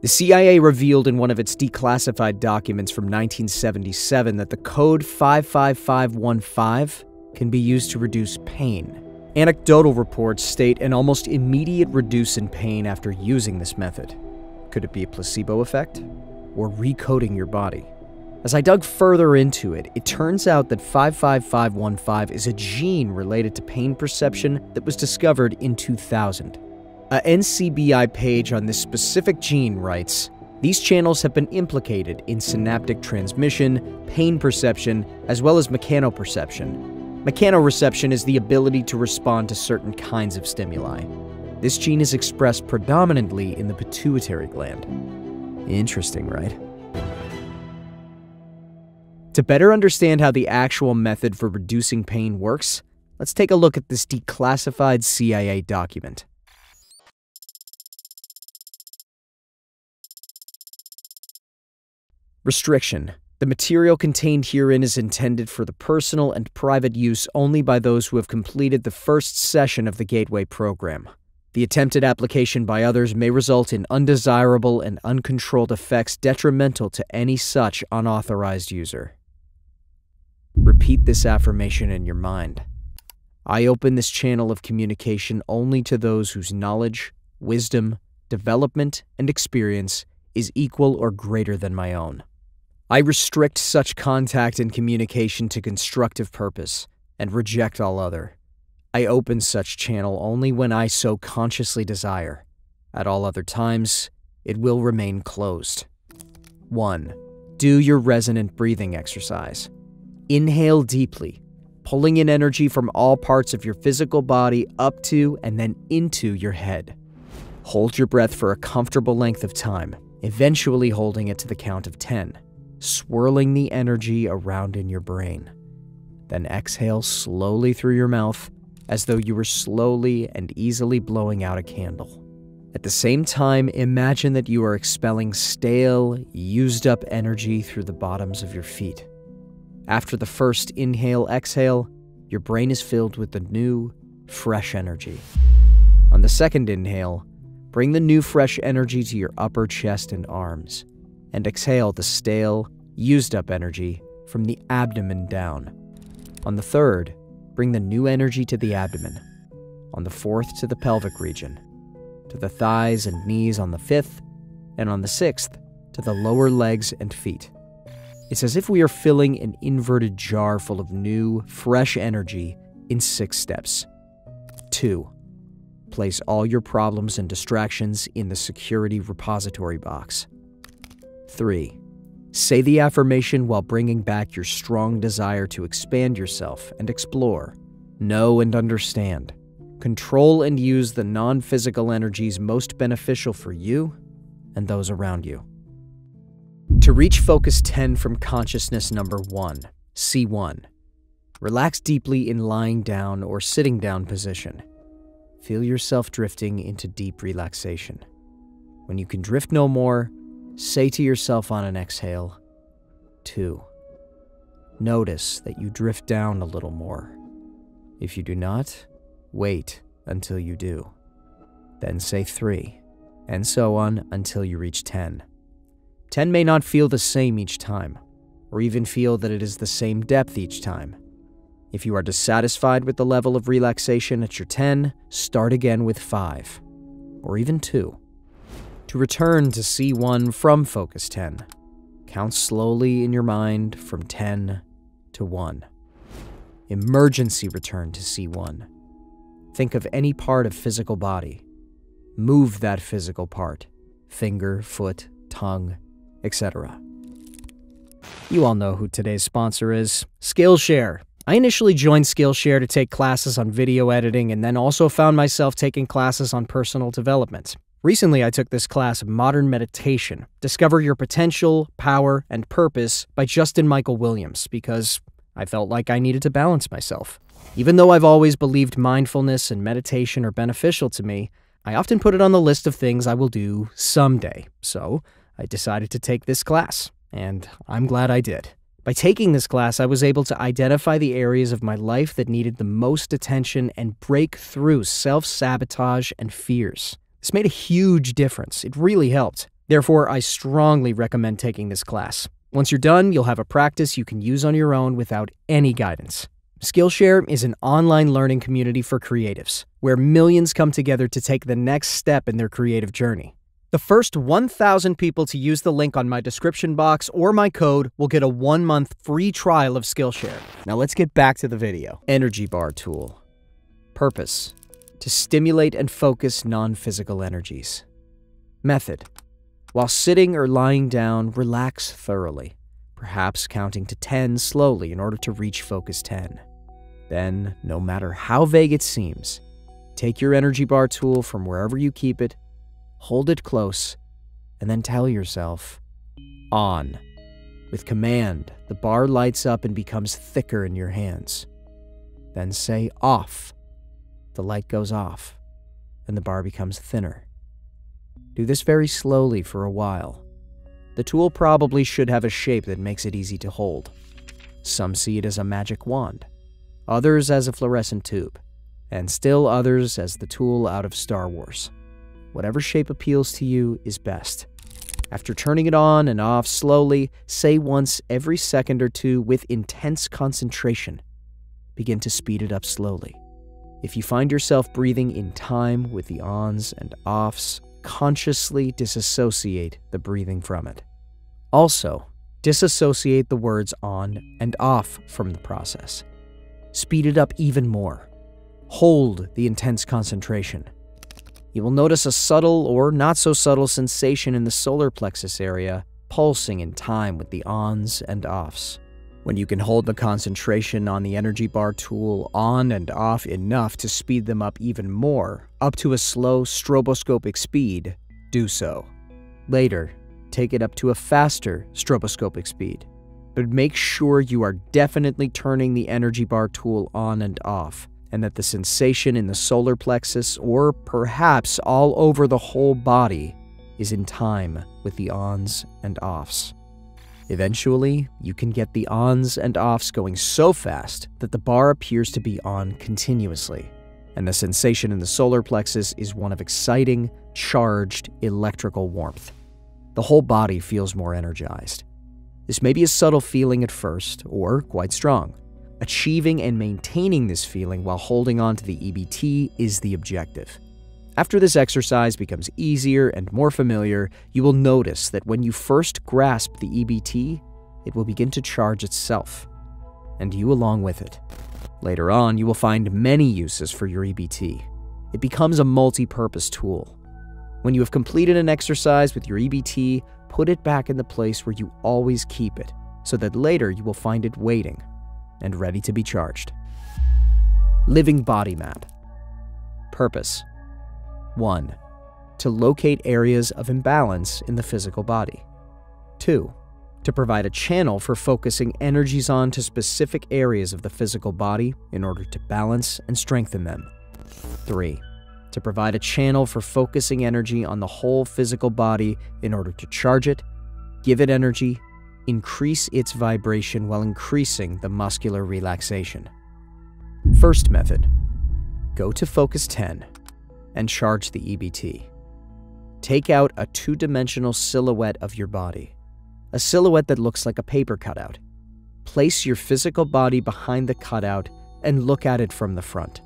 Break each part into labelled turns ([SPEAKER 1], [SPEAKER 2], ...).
[SPEAKER 1] The CIA revealed in one of its declassified documents from 1977 that the code 55515 can be used to reduce pain. Anecdotal reports state an almost immediate reduce in pain after using this method. Could it be a placebo effect? Or recoding your body? As I dug further into it, it turns out that 55515 is a gene related to pain perception that was discovered in 2000. A NCBI page on this specific gene writes These channels have been implicated in synaptic transmission, pain perception, as well as mechanoperception. Mechanoreception is the ability to respond to certain kinds of stimuli. This gene is expressed predominantly in the pituitary gland. Interesting, right? To better understand how the actual method for reducing pain works, let's take a look at this declassified CIA document. Restriction. The material contained herein is intended for the personal and private use only by those who have completed the first session of the Gateway program. The attempted application by others may result in undesirable and uncontrolled effects detrimental to any such unauthorized user. Repeat this affirmation in your mind. I open this channel of communication only to those whose knowledge, wisdom, development, and experience is equal or greater than my own. I restrict such contact and communication to constructive purpose and reject all other. I open such channel only when I so consciously desire. At all other times, it will remain closed. 1. Do your resonant breathing exercise. Inhale deeply, pulling in energy from all parts of your physical body up to and then into your head. Hold your breath for a comfortable length of time, eventually holding it to the count of 10 swirling the energy around in your brain. Then exhale slowly through your mouth as though you were slowly and easily blowing out a candle. At the same time, imagine that you are expelling stale, used up energy through the bottoms of your feet. After the first inhale exhale, your brain is filled with the new, fresh energy. On the second inhale, bring the new, fresh energy to your upper chest and arms and exhale the stale, used up energy from the abdomen down. On the third, bring the new energy to the abdomen. On the fourth, to the pelvic region. To the thighs and knees on the fifth, and on the sixth, to the lower legs and feet. It's as if we are filling an inverted jar full of new, fresh energy in six steps. 2. Place all your problems and distractions in the security repository box. 3. Say the affirmation while bringing back your strong desire to expand yourself and explore, know and understand. Control and use the non physical energies most beneficial for you and those around you. To reach focus 10 from consciousness number 1, C1, relax deeply in lying down or sitting down position. Feel yourself drifting into deep relaxation. When you can drift no more, Say to yourself on an exhale, 2. Notice that you drift down a little more. If you do not, wait until you do. Then say 3, and so on until you reach 10. 10 may not feel the same each time, or even feel that it is the same depth each time. If you are dissatisfied with the level of relaxation at your 10, start again with 5, or even 2. To return to C1 from Focus 10, count slowly in your mind from 10 to 1. Emergency return to C1. Think of any part of physical body. Move that physical part finger, foot, tongue, etc. You all know who today's sponsor is Skillshare. I initially joined Skillshare to take classes on video editing and then also found myself taking classes on personal development. Recently, I took this class Modern Meditation Discover Your Potential, Power, and Purpose by Justin Michael Williams because I felt like I needed to balance myself. Even though I've always believed mindfulness and meditation are beneficial to me, I often put it on the list of things I will do someday. So I decided to take this class, and I'm glad I did. By taking this class, I was able to identify the areas of my life that needed the most attention and break through self sabotage and fears. This made a huge difference. It really helped. Therefore, I strongly recommend taking this class. Once you're done, you'll have a practice you can use on your own without any guidance. Skillshare is an online learning community for creatives, where millions come together to take the next step in their creative journey. The first 1,000 people to use the link on my description box or my code will get a one month free trial of Skillshare. Now let's get back to the video. Energy Bar Tool. Purpose To stimulate and focus non physical energies. Method While sitting or lying down, relax thoroughly, perhaps counting to 10 slowly in order to reach focus 10. Then, no matter how vague it seems, take your energy bar tool from wherever you keep it hold it close, and then tell yourself, on. With command, the bar lights up and becomes thicker in your hands. Then say off. The light goes off, and the bar becomes thinner. Do this very slowly for a while. The tool probably should have a shape that makes it easy to hold. Some see it as a magic wand, others as a fluorescent tube, and still others as the tool out of Star Wars. Whatever shape appeals to you is best. After turning it on and off slowly, say once every second or two with intense concentration. Begin to speed it up slowly. If you find yourself breathing in time with the ons and offs, consciously disassociate the breathing from it. Also, disassociate the words on and off from the process. Speed it up even more. Hold the intense concentration you will notice a subtle or not so subtle sensation in the solar plexus area, pulsing in time with the ons and offs. When you can hold the concentration on the energy bar tool on and off enough to speed them up even more, up to a slow stroboscopic speed, do so. Later, take it up to a faster stroboscopic speed. But make sure you are definitely turning the energy bar tool on and off and that the sensation in the solar plexus, or perhaps all over the whole body, is in time with the ons and offs. Eventually, you can get the ons and offs going so fast that the bar appears to be on continuously, and the sensation in the solar plexus is one of exciting, charged electrical warmth. The whole body feels more energized. This may be a subtle feeling at first, or quite strong. Achieving and maintaining this feeling while holding on to the EBT is the objective. After this exercise becomes easier and more familiar, you will notice that when you first grasp the EBT, it will begin to charge itself, and you along with it. Later on, you will find many uses for your EBT. It becomes a multi purpose tool. When you have completed an exercise with your EBT, put it back in the place where you always keep it, so that later you will find it waiting and ready to be charged. Living Body Map Purpose 1. To locate areas of imbalance in the physical body. 2. To provide a channel for focusing energies on to specific areas of the physical body in order to balance and strengthen them. 3. To provide a channel for focusing energy on the whole physical body in order to charge it, give it energy, increase its vibration while increasing the muscular relaxation. First method go to focus 10 and charge the EBT. Take out a two dimensional silhouette of your body, a silhouette that looks like a paper cutout. Place your physical body behind the cutout and look at it from the front.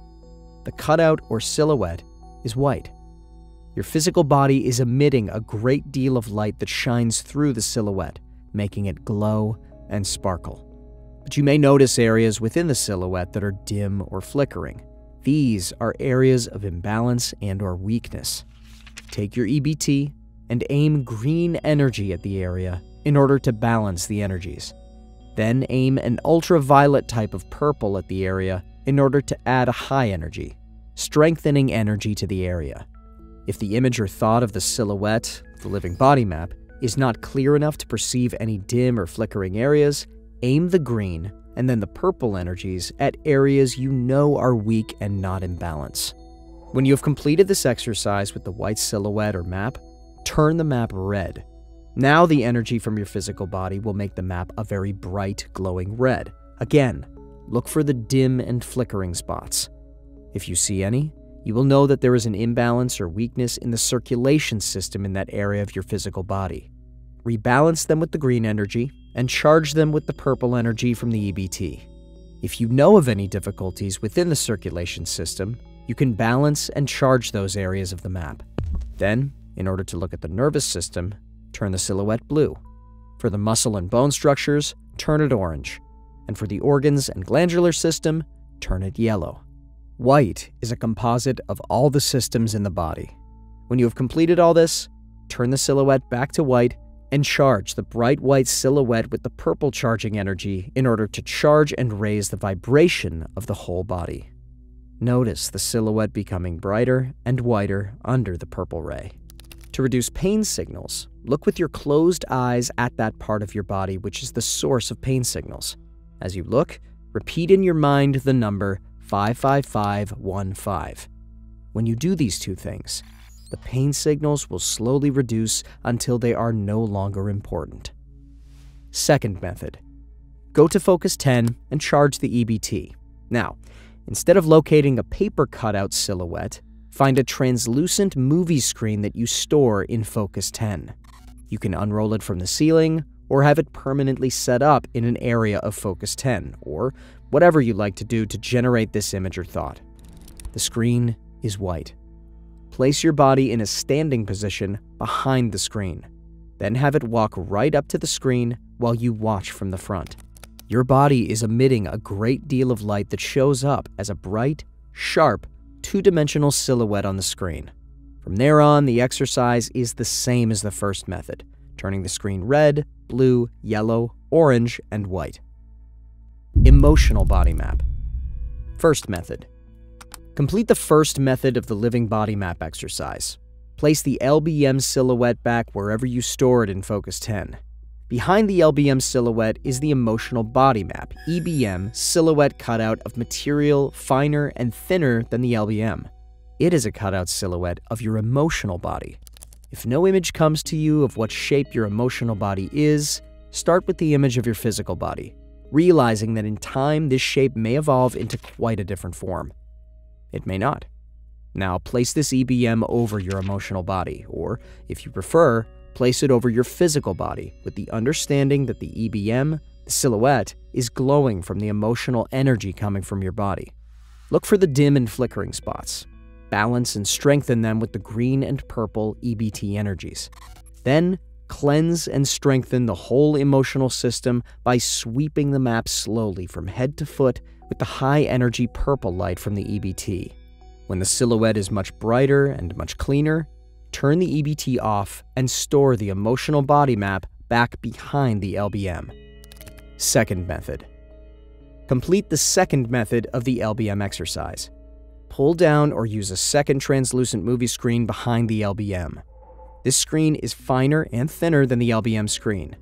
[SPEAKER 1] The cutout or silhouette is white. Your physical body is emitting a great deal of light that shines through the silhouette making it glow and sparkle. But you may notice areas within the silhouette that are dim or flickering. These are areas of imbalance and or weakness. Take your EBT and aim green energy at the area in order to balance the energies. Then aim an ultraviolet type of purple at the area in order to add a high energy, strengthening energy to the area. If the image or thought of the silhouette, the living body map, is not clear enough to perceive any dim or flickering areas, aim the green and then the purple energies at areas you know are weak and not in balance. When you have completed this exercise with the white silhouette or map, turn the map red. Now the energy from your physical body will make the map a very bright, glowing red. Again, look for the dim and flickering spots. If you see any, you will know that there is an imbalance or weakness in the circulation system in that area of your physical body. Rebalance them with the green energy and charge them with the purple energy from the EBT. If you know of any difficulties within the circulation system, you can balance and charge those areas of the map. Then, in order to look at the nervous system, turn the silhouette blue. For the muscle and bone structures, turn it orange. And for the organs and glandular system, turn it yellow. White is a composite of all the systems in the body. When you have completed all this, turn the silhouette back to white and charge the bright white silhouette with the purple charging energy in order to charge and raise the vibration of the whole body. Notice the silhouette becoming brighter and whiter under the purple ray. To reduce pain signals, look with your closed eyes at that part of your body which is the source of pain signals. As you look, repeat in your mind the number 55515. When you do these two things, the pain signals will slowly reduce until they are no longer important. Second method go to Focus 10 and charge the EBT. Now, instead of locating a paper cutout silhouette, find a translucent movie screen that you store in Focus 10. You can unroll it from the ceiling or have it permanently set up in an area of Focus 10, or whatever you like to do to generate this image or thought. The screen is white. Place your body in a standing position behind the screen. Then have it walk right up to the screen while you watch from the front. Your body is emitting a great deal of light that shows up as a bright, sharp, two dimensional silhouette on the screen. From there on, the exercise is the same as the first method, turning the screen red, blue, yellow, orange, and white. Emotional body map. First method Complete the first method of the living body map exercise. Place the LBM silhouette back wherever you store it in Focus 10. Behind the LBM silhouette is the Emotional Body Map, EBM, silhouette cutout of material finer and thinner than the LBM. It is a cutout silhouette of your emotional body. If no image comes to you of what shape your emotional body is, start with the image of your physical body, realizing that in time this shape may evolve into quite a different form. It may not. Now, place this EBM over your emotional body, or, if you prefer, place it over your physical body with the understanding that the EBM, the silhouette, is glowing from the emotional energy coming from your body. Look for the dim and flickering spots. Balance and strengthen them with the green and purple EBT energies. Then, cleanse and strengthen the whole emotional system by sweeping the map slowly from head to foot with the high energy purple light from the EBT. When the silhouette is much brighter and much cleaner, turn the EBT off and store the emotional body map back behind the LBM. Second method. Complete the second method of the LBM exercise. Pull down or use a second translucent movie screen behind the LBM. This screen is finer and thinner than the LBM screen.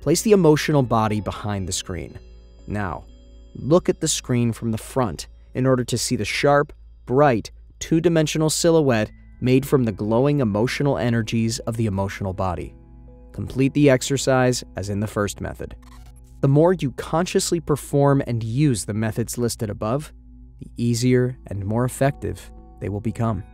[SPEAKER 1] Place the emotional body behind the screen. Now, Look at the screen from the front in order to see the sharp, bright, two dimensional silhouette made from the glowing emotional energies of the emotional body. Complete the exercise as in the first method. The more you consciously perform and use the methods listed above, the easier and more effective they will become.